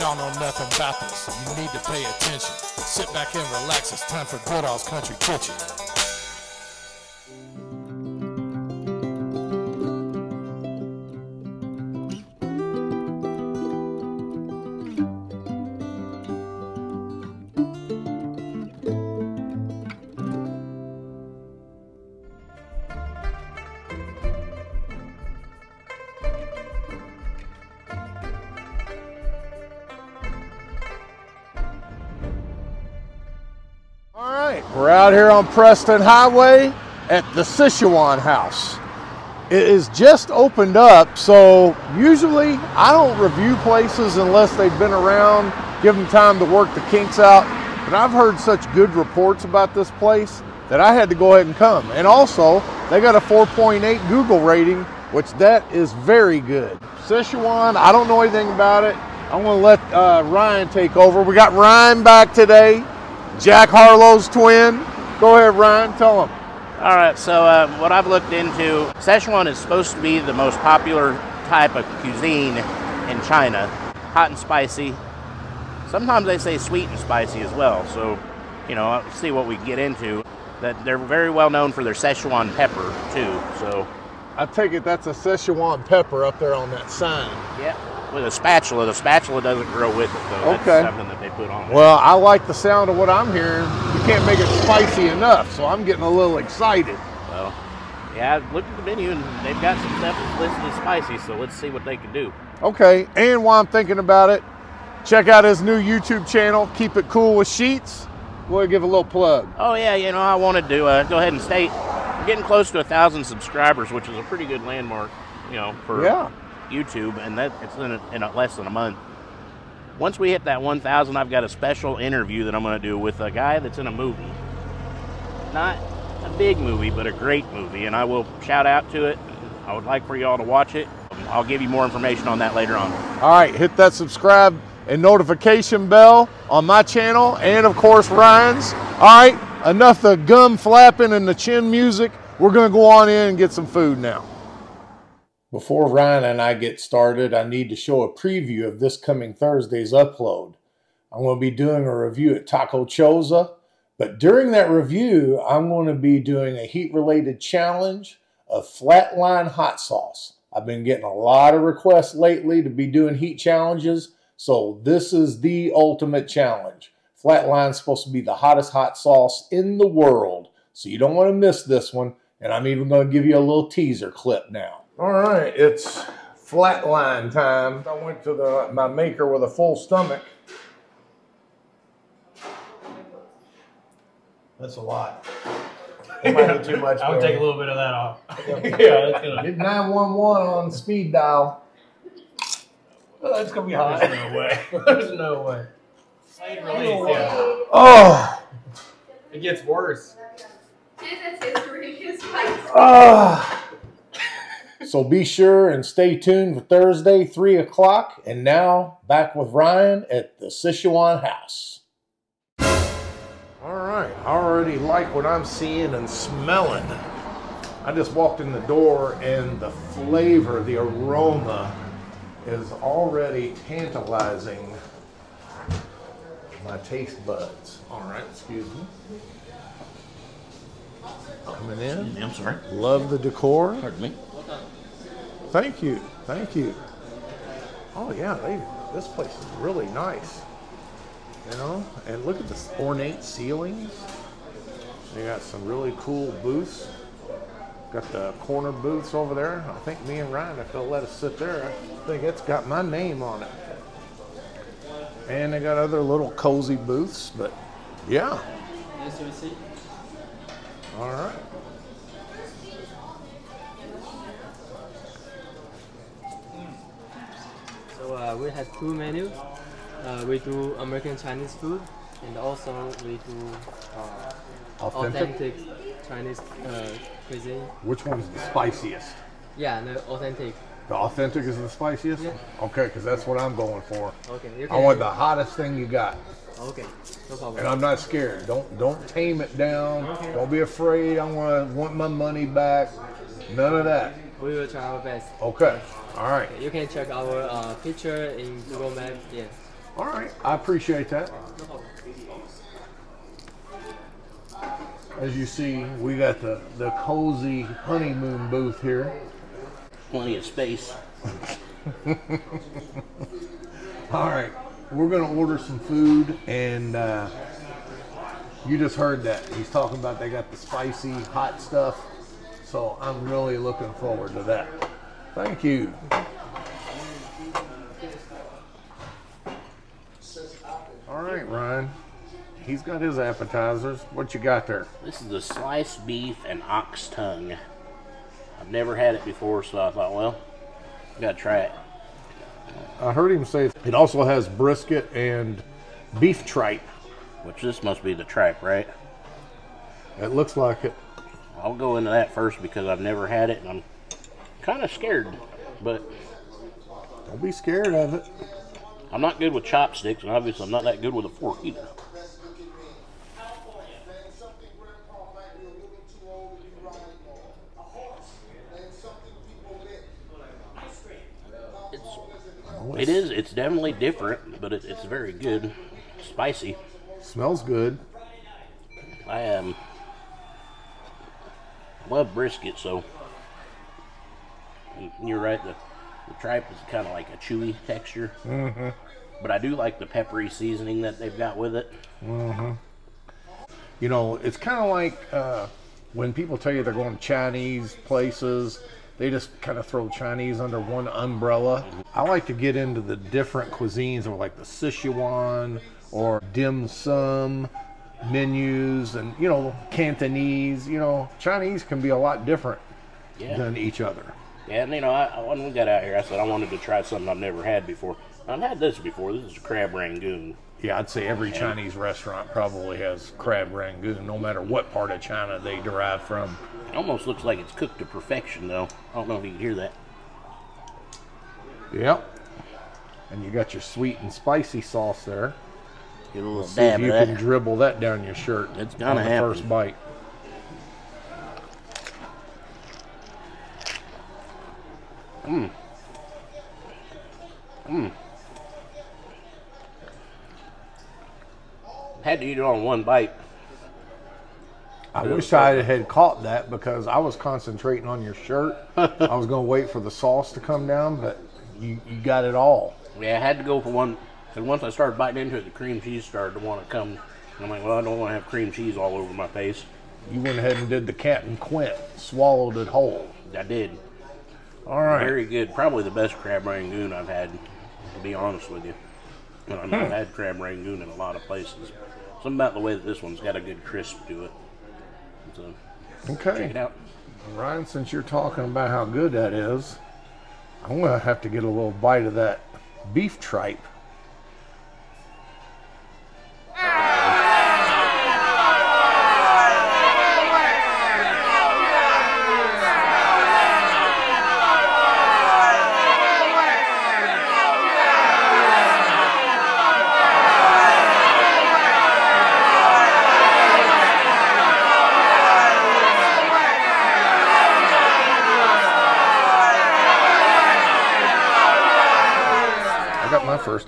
Y'all know nothing about this. You need to pay attention. Sit back and relax. It's time for Goodall's Country Kitchen. On Preston Highway at the Sichuan House. It is just opened up, so usually I don't review places unless they've been around, give them time to work the kinks out. But I've heard such good reports about this place that I had to go ahead and come. And also, they got a 4.8 Google rating, which that is very good. Sichuan, I don't know anything about it. I'm to let uh, Ryan take over. We got Ryan back today. Jack Harlow's twin. Go ahead, Ryan. Tell them. All right, so uh, what I've looked into, Szechuan is supposed to be the most popular type of cuisine in China. Hot and spicy. Sometimes they say sweet and spicy as well. So, you know, I'll see what we can get into. That they're very well known for their Szechuan pepper too. So, I take it that's a Szechuan pepper up there on that sign. yeah, with a spatula. The spatula doesn't grow with it though. That's Okay. something that they put on. it. Well, I like the sound of what I'm hearing. You can't make it spicy enough, so I'm getting a little excited. So, yeah, I looked at the menu and they've got some stuff that's listed as spicy. So let's see what they can do. Okay, and while I'm thinking about it, check out his new YouTube channel, Keep It Cool with Sheets. And give a little plug. Oh yeah, you know I wanted to uh, go ahead and state we're getting close to a thousand subscribers, which is a pretty good landmark, you know, for Yeah. YouTube, and that it's in, a, in a, less than a month. Once we hit that 1,000, I've got a special interview that I'm going to do with a guy that's in a movie. Not a big movie, but a great movie, and I will shout out to it. I would like for y'all to watch it. I'll give you more information on that later on. All right, hit that subscribe and notification bell on my channel and, of course, Ryan's. All right, enough the gum flapping and the chin music. We're going to go on in and get some food now. Before Ryan and I get started, I need to show a preview of this coming Thursday's upload. I'm going to be doing a review at Taco Choza, but during that review, I'm going to be doing a heat related challenge of flatline hot sauce. I've been getting a lot of requests lately to be doing heat challenges, so this is the ultimate challenge. Flatline's supposed to be the hottest hot sauce in the world, so you don't want to miss this one. And I'm even going to give you a little teaser clip now. All right, it's flatline time. I went to the my maker with a full stomach. That's a lot. It might be too much. I'll Barry. take a little bit of that off. yeah, that's gonna, Hit 911 on speed dial. Oh, that's gonna be hot. There's no way. There's no way. Slight release, yeah. Oh, It gets worse. oh. So be sure and stay tuned for Thursday, 3 o'clock. And now back with Ryan at the Sichuan House. All right, I already like what I'm seeing and smelling. I just walked in the door and the flavor, the aroma is already tantalizing my taste buds. All right, excuse me. Coming in. I'm sorry. Love the decor. Pardon me. Thank you. Thank you. Oh yeah, they this place is really nice. You know, and look at the ornate ceilings. They got some really cool booths. Got the corner booths over there. I think me and Ryan, if they'll let us sit there, I think it's got my name on it. And they got other little cozy booths, but yeah. All right. Uh, we have two menus. Uh, we do American Chinese food, and also we do uh, Authentic. authentic Chinese uh, cuisine. Which one's the spiciest? Yeah, no, authentic. The authentic is the spiciest? Yeah. Okay, because that's what I'm going for. Okay, I want the hottest thing you got. Okay, no problem. And I'm not scared. Don't don't tame it down. Don't be afraid. I want want my money back. None of that. we will try our best. Okay. All right. You can check our uh, picture in Google Maps. Yeah. All right, I appreciate that. As you see, we got the, the cozy honeymoon booth here. Plenty of space. All right, we're gonna order some food, and uh, you just heard that he's talking about they got the spicy hot stuff. So I'm really looking forward to that. Thank you. All right, Ryan. He's got his appetizers. What you got there? This is the sliced beef and ox tongue. I've never had it before, so I thought, well, I gotta try it. I heard him say it also has brisket and beef tripe. Which this must be the tripe, right? It looks like it. I'll go into that first because I've never had it and I'm kind of scared. But Don't be scared of it. I'm not good with chopsticks, and obviously I'm not that good with a fork either. It's, it is. It's definitely different, but it, it's very good. Spicy. Smells good. I um love brisket, so you're right. The, the tripe is kind of like a chewy texture, mm-hmm. but I do like the peppery seasoning that they've got with it. You know, it's kind of like uh, when people tell you they're going to Chinese places, they just kind of throw Chinese under one umbrella. I like to get into the different cuisines, or like the Sichuan or dim sum menus, and you know, Cantonese. You know, Chinese can be a lot different Yeah, than each other. Yeah. And you know, I, when we got out here, I said I wanted to try something I've never had before. I've had this before. This is crab rangoon. Yeah, I'd say every Chinese restaurant probably has crab rangoon, no matter what part of China they derive from. It almost looks like it's cooked to perfection, though. I don't know if you can hear that. Yep. And you got your sweet and spicy sauce there. Get a little See if dab you can dribble that down your shirt. It's on gonna the happen. first bite. Mm. Mm. Had to eat it on one bite. I wish I had caught that because I was concentrating on your shirt. I was going to wait for the sauce to come down, but you, you got it all. Yeah, I had to go for one. Because once I started biting into it, the cream cheese started to want to come. I'm like, well, I don't want to have cream cheese all over my face. You went ahead and did the Captain Quint, swallowed it whole. I did. All right. Very good. Probably the best crab rangoon I've had, to be honest with you. And I mean, I've hmm. had crab rangoon in a lot of places. Something about the way that this one's got a good crisp to it. So, check it out. Ryan, since you're talking about how good that is, I'm going to have to get a little bite of that beef tripe.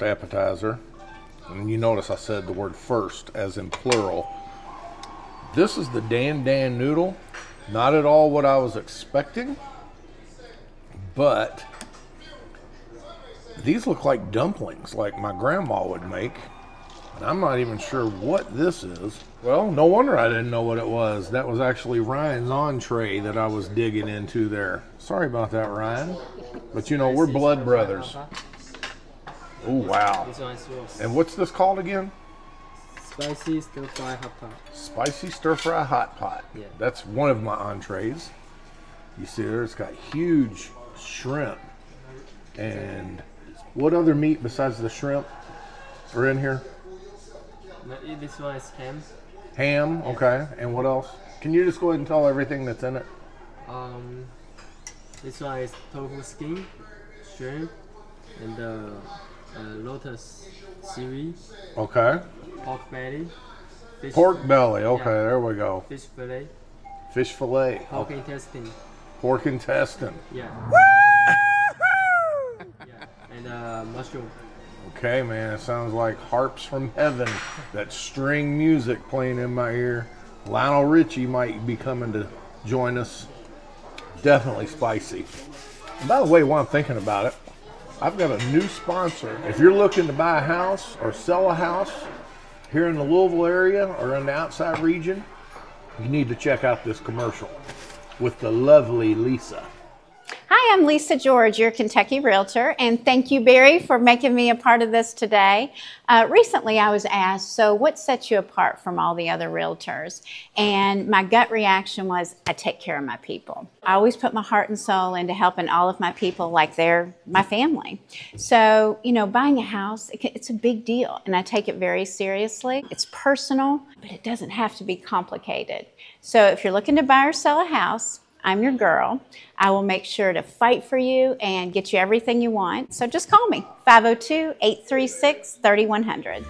Appetizer, and you notice I said the word first as in plural. This is the Dan Dan noodle. Not at all what I was expecting, but these look like dumplings, like my grandma would make. And I'm not even sure what this is. Well, no wonder I didn't know what it was. That was actually Ryan's entree that I was digging into there. Sorry about that, Ryan. But you know, we're blood brothers. Oh, wow. This one is yours. And what's this called again? Spicy stir fry hot pot. Spicy stir fry hot pot. Yeah. That's one of my entrees. You see there, it's got huge shrimp. And what other meat besides the shrimp are in here? No, This one is ham. Ham, okay. And what else? Can you just go ahead and tell everything that's in it? Um, this one is tofu skin, shrimp, and uh, lotus seaweed, Okay. pork belly, Pork belly. Okay, Yeah. there we go. fish fillet, Fish fillet. pork Okay. intestine. Pork intestine. Yeah. yeah. And uh, mushroom. Okay, man, it sounds like harps from heaven. That string music playing in my ear. Lionel Richie might be coming to join us. Definitely spicy. And by the way, while I'm thinking about it, I've got a new sponsor. If you're looking to buy a house or sell a house here in the Louisville area or in the outside region, you need to check out this commercial with the lovely Lisa. Hi, I'm Lisa George, your Kentucky Realtor, and thank you, Barry, for making me a part of this today. Uh, recently, I was asked, So, what sets you apart from all the other realtors? And my gut reaction was, I take care of my people. I always put my heart and soul into helping all of my people like they're my family. So, you know, buying a house, it's a big deal, and I take it very seriously. It's personal, but it doesn't have to be complicated. So, if you're looking to buy or sell a house, I'm your girl. I will make sure to fight for you and get you everything you want. So just call me 502 836 3100.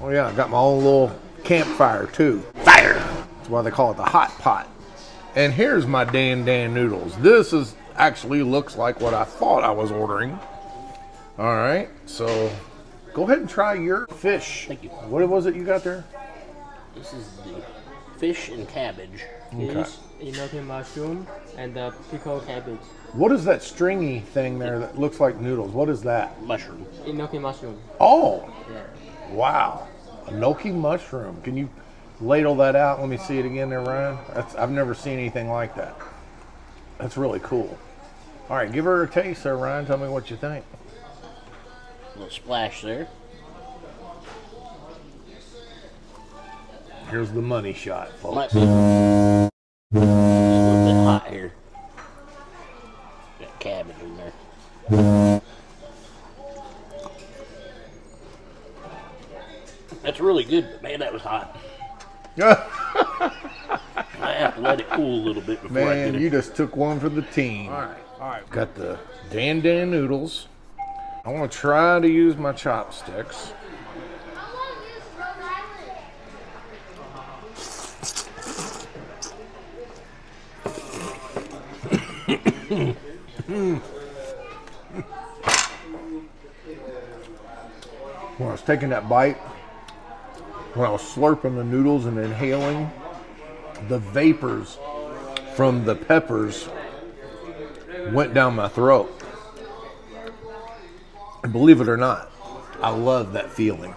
Oh yeah, I got my own little campfire too. Fire! That's why they call it the hot pot. And here's my Dan Dan noodles. This is actually looks like what I thought I was ordering. All right, so go ahead and try your fish. Thank you. What was it you got there? This is the fish and cabbage. Fish, enoki mushroom, and the pickled cabbage. What is that stringy thing there that looks like noodles? What is that? Mushroom. Enoki mushroom. Oh, Yeah. wow. A gnocchi mushroom. Can you ladle that out? Let me see it again there, Ryan. That's, I've never seen anything like that. That's really cool. All right, give her a taste there, Ryan. Tell me what you think. A little splash there. Here's the money shot, folks. Might be a little bit hot here. Got cabbage in there. That's really good, but man, that was hot. I have to let it cool a little bit before I Man, you just took one for the team. All right, all right. Got the Dan Dan noodles. I want to try to use my chopsticks. when I was taking that bite, when I was slurping the noodles and inhaling, the vapors from the peppers went down my throat. And believe it or not, I love that feeling.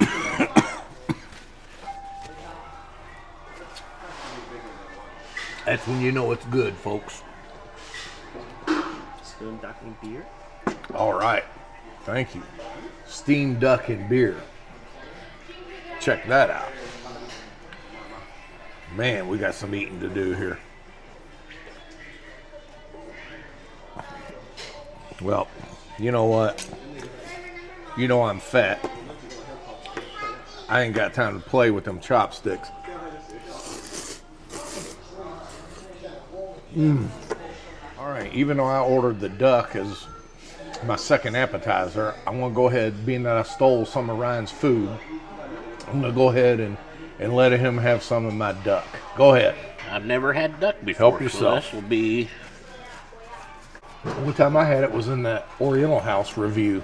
That's when you know it's good, folks. Steam duck and beer. All right. Thank you. Steam duck and beer. Check that out. Man, we got some eating to do here. Well, you know what? You know I'm fat. I ain't got time to play with them chopsticks. Mm. All right, even though I ordered the duck as my second appetizer, I'm gonna go ahead, being that I stole some of Ryan's food, I'm gonna go ahead and, and let him have some of my duck. Go ahead. I've never had duck before, Help so yourself. this will be only time I had it was in that Oriental House review.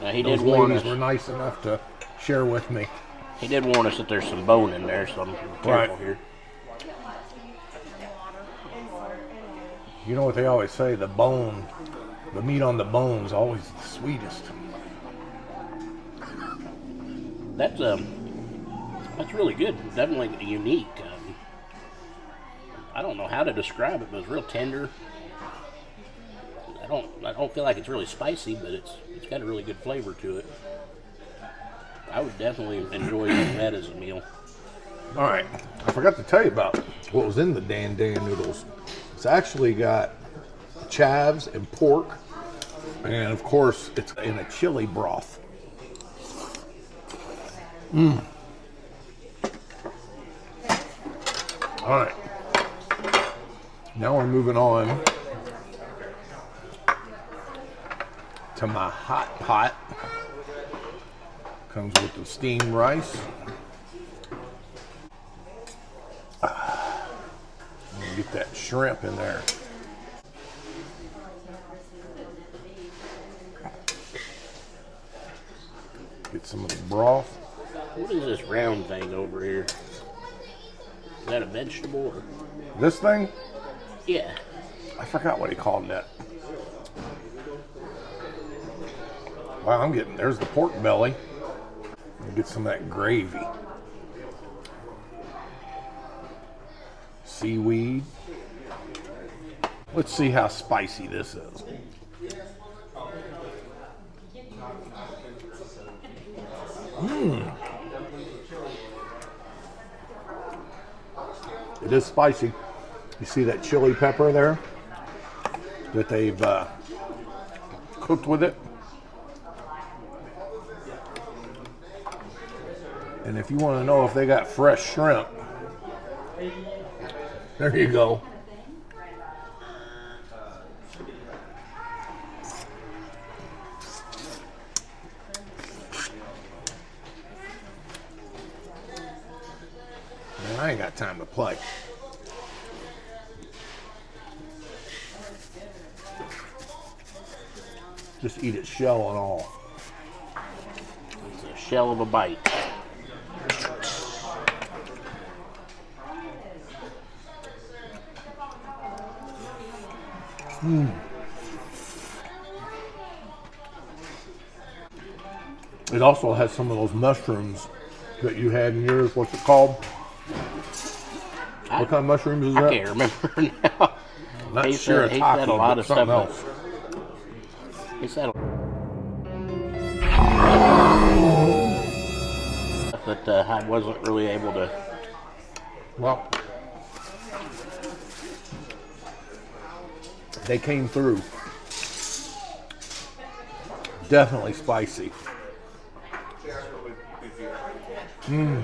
Now he Those did warn ladies us. were nice enough to share with me. He did warn us that there's some bone in there, so I'm careful Right. here. You know what they always say, the bone, the meat on the bone's always the sweetest. That's um, that's really good. Definitely unique. Um, I don't know how to describe it, but it's real tender. I don't, I don't feel like it's really spicy, but it's, it's got a really good flavor to it. I would definitely enjoy that as a meal. All right, I forgot to tell you about what was in the Dan Dan noodles. It's actually got chives and pork, and of course, it's in a chili broth. Mmm. All right. Now we're moving on to my hot pot. Comes with the steamed rice. Get that shrimp in there. Get some of the broth. What is this round thing over here? Is that a vegetable? Or? This thing? Yeah. I forgot what he called that. Wow, I'm getting there's the pork belly. Get some of that gravy. Seaweed. Let's see how spicy this is. Mmm. It is spicy. You see that chili pepper there that they've uh, cooked with it? And if you want to know if they got fresh shrimp, there you go. Man, I ain't got time to play. Just eat it shell and all. It's a shell of a bite. It also has some of those mushrooms that you had in yours. What's it called? I, What kind of mushrooms is I that? can't remember now. I'm not He sure. said- he said a lot of stuff else. It's that that uh, I wasn't really able to. Well, they came through. Definitely spicy. Mm.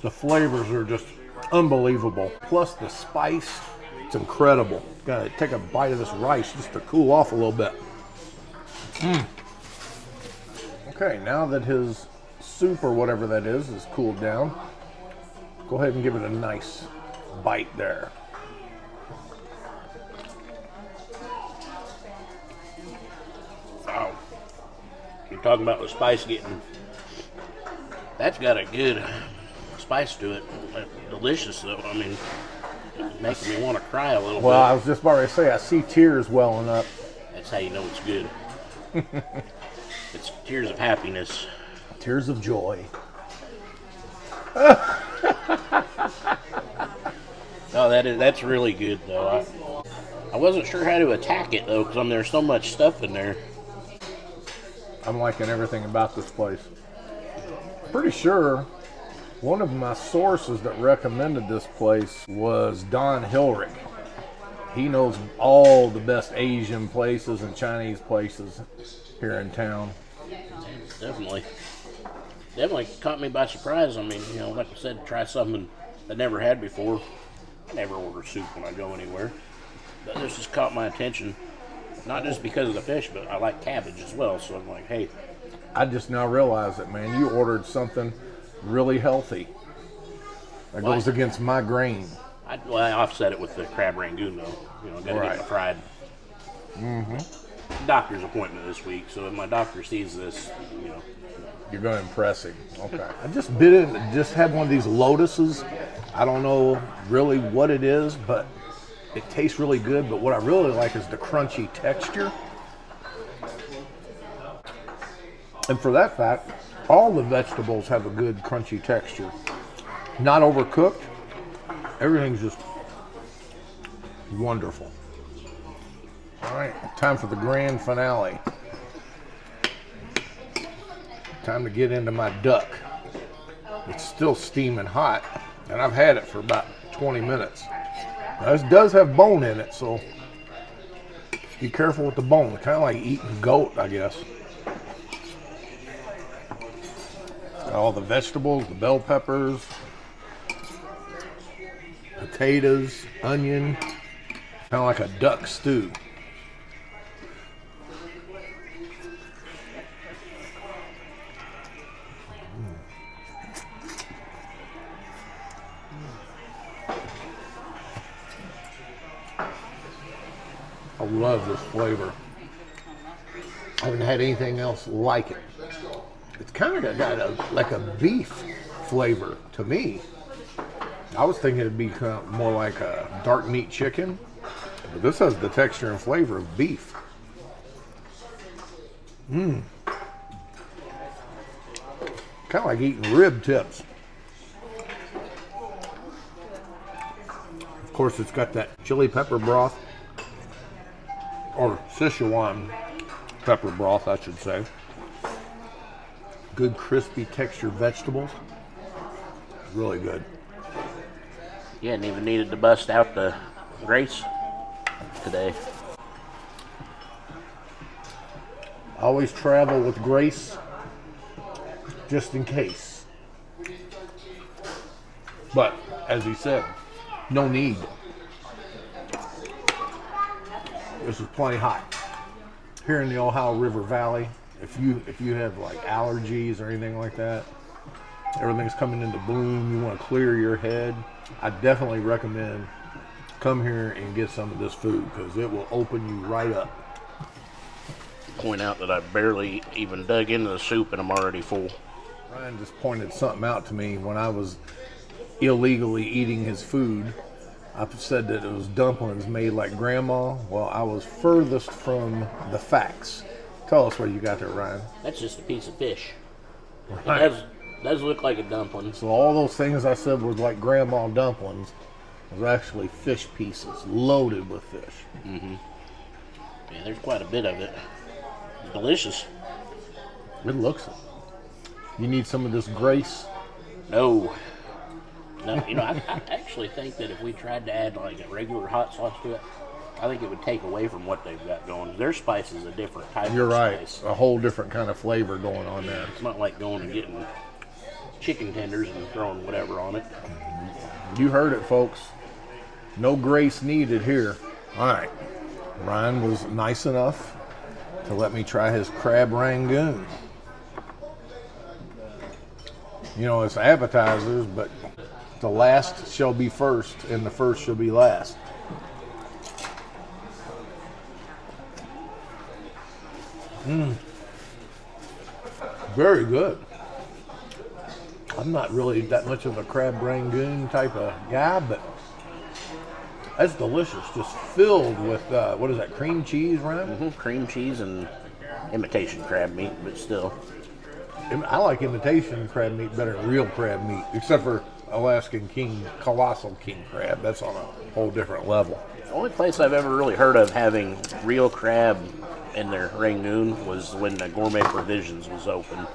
The flavors are just unbelievable. Plus the spice, it's incredible. Gotta take a bite of this rice just to cool off a little bit. Okay, now that his soup or whatever that is is cooled down, go ahead and give it a nice bite there. Wow. You're talking about the spice getting. That's got a good spice to it. Delicious though. I mean, making me want to cry a little bit. Well, I was just about to say, I see tears welling up. That's how you know it's good. it's tears of happiness. Tears of joy. no, that is that's really good though. I, I wasn't sure how to attack it though, because I mean, there's so much stuff in there. I'm liking everything about this place. Pretty sure one of my sources that recommended this place was Don Hilrick. He knows all the best Asian places and Chinese places here in town. Definitely, definitely caught me by surprise. I mean, you know, like I said, try something I never had before. I never order soup when I go anywhere, but this has caught my attention. Not just because of the fish, but I like cabbage as well. So I'm like, hey, I just now realize that, man, you ordered something really healthy that Why? goes against my grain. I, well, I offset it with the crab rangoon though. You know, gotta Right. get fried. Mm-hmm. Doctor's appointment this week, so if my doctor sees this, you know, You're going to impress him. Okay. I just bit it, just had one of these lotuses. I don't know really what it is, but it tastes really good. But what I really like is the crunchy texture. And for that fact, all the vegetables have a good crunchy texture. Not overcooked. Everything's just wonderful. All right, time for the grand finale. Time to get into my duck. It's still steaming hot, and I've had it for about 20 minutes. Now, this does have bone in it, so be careful with the bone. Kind of like eating goat, I guess. Got all the vegetables, the bell peppers, potatoes, onion, kind of like a duck stew. Love this flavor. I haven't had anything else like it. It's kind of got a, like a beef flavor to me. I was thinking it'd be kind of more like a dark meat chicken, but this has the texture and flavor of beef. Mmm. Kind of like eating rib tips. Of course, it's got that chili pepper broth, or Sichuan pepper broth, I should say. Good crispy texture vegetables. Really good. You hadn't even needed to bust out the grace today. Always travel with grace, just in case. But as he said, no need. This is plenty hot. Here in the Ohio River Valley, if you if you have like allergies or anything like that, everything's coming into bloom, you want to clear your head, I definitely recommend come here and get some of this food because it will open you right up. Point out that I barely even dug into the soup and I'm already full. Ryan just pointed something out to me when I was illegally eating his food. I said that it was dumplings made like grandma. Well, I was furthest from the facts. Tell us what you got there, Ryan. That's just a piece of fish. Right. It does, does look like a dumpling. So all those things I said was like grandma dumplings was actually fish pieces loaded with fish. Mm-hmm. Yeah, there's quite a bit of it. Delicious. It looks it. You need some of this grace. No. No, you know, I, I actually think that if we tried to add like a regular hot sauce to it, I think it would take away from what they've got going. Their spice is a different type You're of right. spice. A whole different kind of flavor going on there. It's not like going and getting chicken tenders and throwing whatever on it. Mm-hmm. You heard it, folks. No grace needed here. All right. Ryan was nice enough to let me try his crab rangoon. You know, it's appetizers, but the last shall be first, and the first shall be last. Mmm. Very good. I'm not really that much of a crab rangoon type of guy, but that's delicious. Just filled with uh, what is that? Cream cheese, right? Mhm, Cream cheese and imitation crab meat, but still. I like imitation crab meat better than real crab meat, except for Alaskan king, colossal king crab. That's on a whole different level. The only place I've ever really heard of having real crab in their rangoon was when the Gourmet Provisions was open.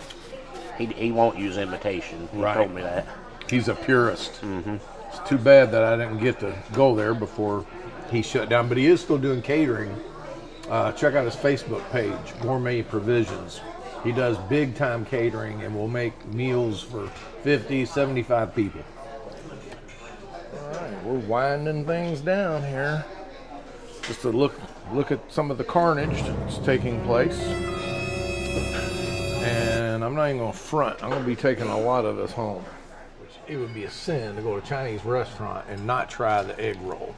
He, he won't use imitation. He Right. told me that. He's a purist. It's too bad that I didn't get to go there before he shut down, but he is still doing catering. Uh, check out his Facebook page, Gourmet Provisions. He does big time catering and will make meals for 50, 75 people. All right, we're winding things down here. Just to look look at some of the carnage that's taking place. And I'm not even gonna front. I'm gonna be taking a lot of this home. Which it would be a sin to go to a Chinese restaurant and not try the egg roll.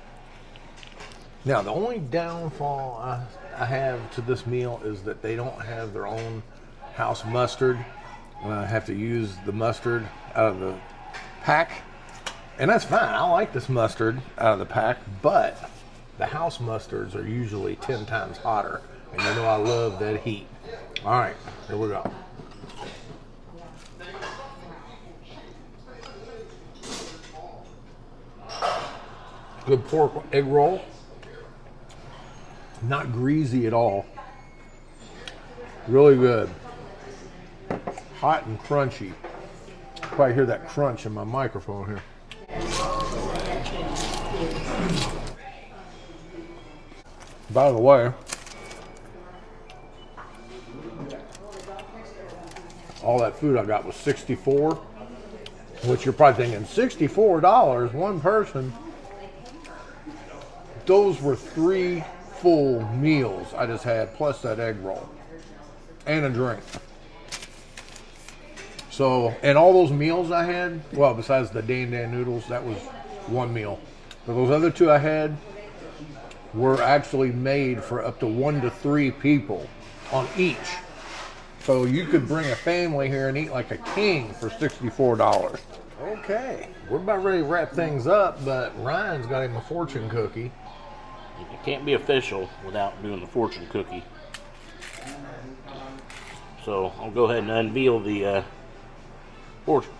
Now the only downfall I, I have to this meal is that they don't have their own house mustard. Uh, I have to use the mustard out of the pack. And that's fine. I like this mustard out of the pack, but the house mustards are usually 10 times hotter. And you know I love that heat. All right, here we go. Good pork egg roll. Not greasy at all. Really good. Hot and crunchy. Probably hear that crunch in my microphone here. By the way, all that food I got was 64 which you're probably thinking $64 one person those were three full meals I just had plus that egg roll and a drink so and all those meals I had well besides the Dan Dan noodles that was one meal but those other two I had were actually made for up to one to three people on each. So you could bring a family here and eat like a king for $64. Okay, we're about ready to wrap things up, but Ryan's got him a fortune cookie. It can't be official without doing the fortune cookie. So I'll go ahead and unveil the uh, fortune.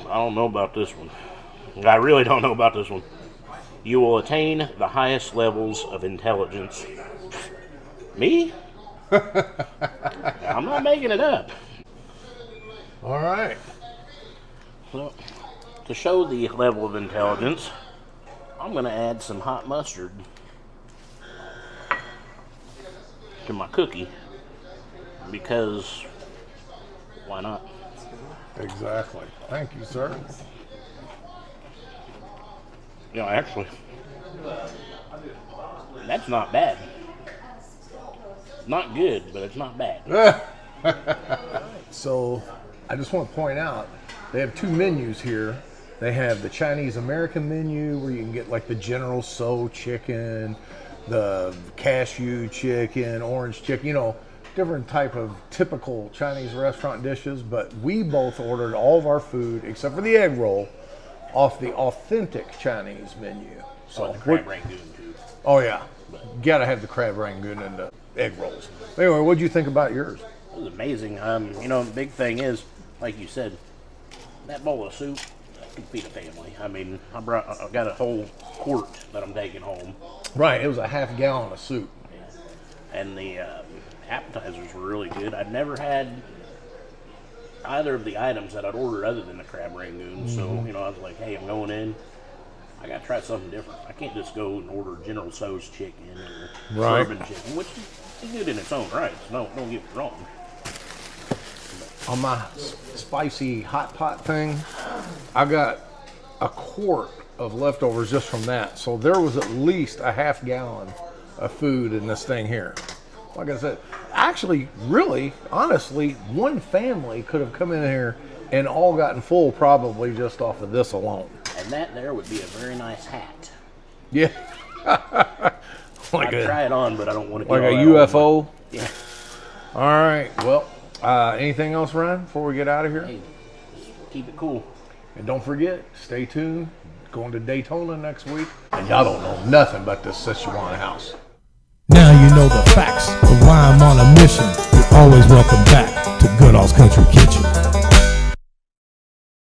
I don't know about this one. I really don't know about this one. You will attain the highest levels of intelligence. Me? I'm not making it up. All right. So, to show the level of intelligence, I'm going to add some hot mustard to my cookie because why not? Exactly. Thank you, sir. Yeah, actually, that's not bad. Not good, but it's not bad. So I just want to point out they have two menus here. They have the Chinese American menu where you can get like the General Tso chicken, the cashew chicken, orange chicken, you know, different type of typical Chinese restaurant dishes. But we both ordered all of our food except for the egg roll off the authentic Chinese menu. So the crab what- rangoon too. Oh yeah, gotta have the crab rangoon and the egg rolls. Anyway, what'd you think about yours? It was amazing. Um, you know, the big thing is, like you said, that bowl of soup can feed a family. I mean, I brought, I got a whole quart that I'm taking home, Right, it was a half gallon of soup. and the um, appetizers were really good. I'd never had either of the items that I'd ordered other than the crab rangoon. So Mm-hmm. you know, I was like, hey, I'm going in. I gotta try something different. I can't just go and order General Tso's chicken or Right. bourbon chicken, which is good in its own right. So don't don't get me wrong. on my spicy hot pot thing, I got a quart of leftovers just from that. So there was at least a half gallon of food in this thing here. Like I said, actually, really, honestly, one family could have come in here and all gotten full probably just off of this alone. And that there would be a very nice hat. Yeah. like I'd a, try it on, but I don't want to. like a that on UFO. Yeah. All right. Well, uh, anything else, Ryan, before we get out of here? Hey, keep it cool. And don't forget, stay tuned. Going to Daytona next week. And y'all don't know nothing about this Szechuan house. Know the facts of why I'm on a mission. You're always welcome back to Goodall's Country Kitchen.